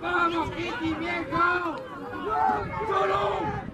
¡Vamos, Kitty, viejo! ¡Solo!